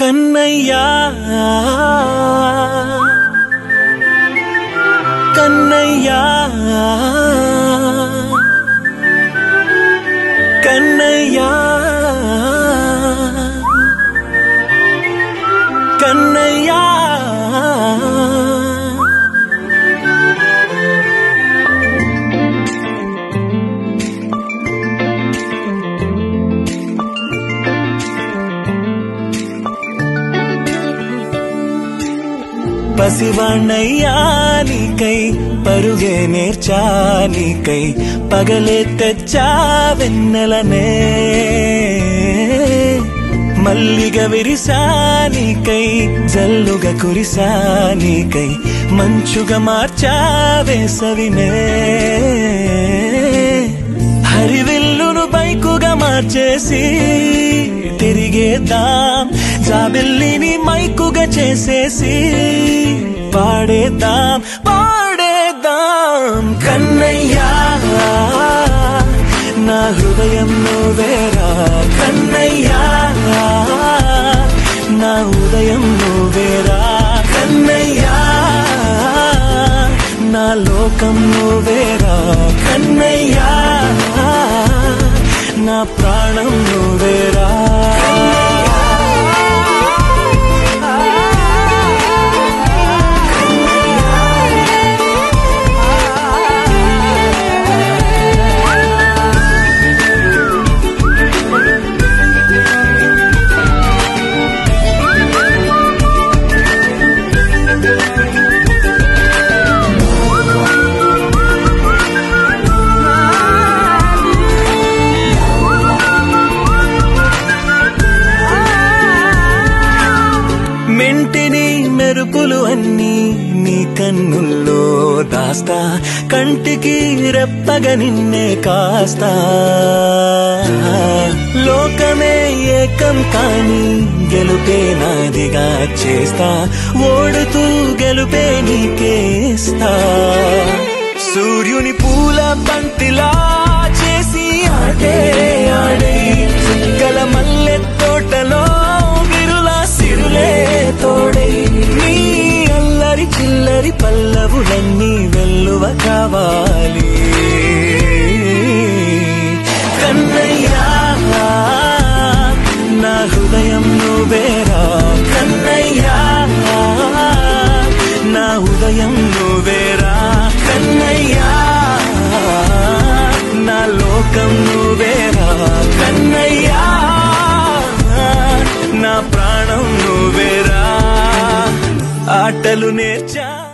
కన్నయ్యా కన్నయ్యా పసివాణ్ణయ్యా నీకై పరుగే నేర్చా నీకై పగలే తెచ్చా మల్లిగ విరిసా నీకై జల్లుగా కురిసా నీకై మంచుగా మార్చా వేసవినే. హరివిల్లును బైకుగా మార్చేసి తిరిగేద్దాం జాబిల్లిని మైకుగా చేసేసి పాడేద్దాం పాడేద్దాం. కన్నయ్యా నా హృదయం నువ్వేరా కన్నయ్యా నా ఉదయం నువ్వేరా కన్నయ్యా నా లోకం నువ్వేరా కన్నయ్యా నా ప్రాణం నువ్వేరా మెరుపులు అన్నీ నీ కన్నుల్లో దాస్తా. కంటికి రెప్పగ నిన్నే కాస్తా. లోకమే ఏకం కాని గెలుపే నాదిగా చేస్తా. ఓడుతూ గెలుపే నీకేస్తా సూర్యుని పూల పంతిలా చేసి ఆడే ఆడే. చుక్కల మల్లె తోటలో విరుల సిరులే తోడై. చిల్లరి పల్లవులన్నీ వెల్లువ కావాలి. కన్నయ్యా నా హృదయం నువ్వేరా కన్నయ్యా నా ఉదయం నువ్వేరా కన్నయ్యా నా లోకం నువ్వేరా కన్నయ్యా నా ప్రాణం నువ్వేరా మాటలు నేర్చా?